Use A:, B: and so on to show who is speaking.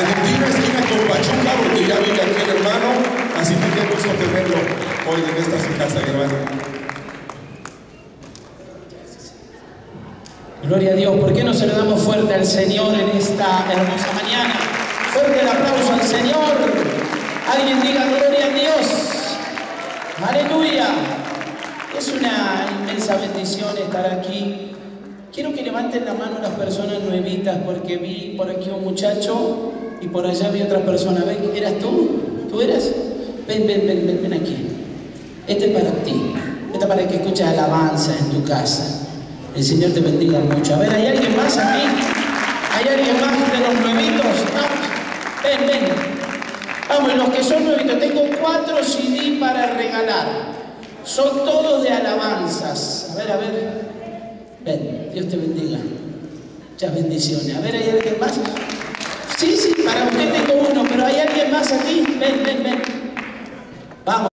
A: Argentina, esquina con Pachuca, porque ya vive aquí el hermano, así que qué gusto tenerlo hoy en esta su casa, hermano.
B: Gloria a Dios. ¿Por qué no se lo damos fuerte al Señor en esta hermosa mañana? Fuerte el aplauso al Señor. Alguien diga gloria a Dios. Aleluya. Es una inmensa bendición estar aquí. Quiero que levanten la mano las personas nuevitas porque vi por aquí un muchacho y por allá vi otra persona. ¿Ven? ¿Eras tú? ¿Tú eras? Ven, ven, ven, ven, ven aquí. Este es para ti. Este es para que escuches alabanza en tu casa. El Señor te bendiga mucho. A ver, ¿hay alguien más aquí? ¿Hay alguien más de los nuevitos? Vamos. Ven, ven. Vamos, los que son nuevitos. Tengo cuatro CD para regalar. Son todos de alabanzas. A ver, a ver. Ven, Dios te bendiga. Muchas bendiciones. A ver, ¿hay alguien más? Sí, sí, para usted tengo uno, pero ¿hay alguien más aquí? Ven, ven, ven. Vamos.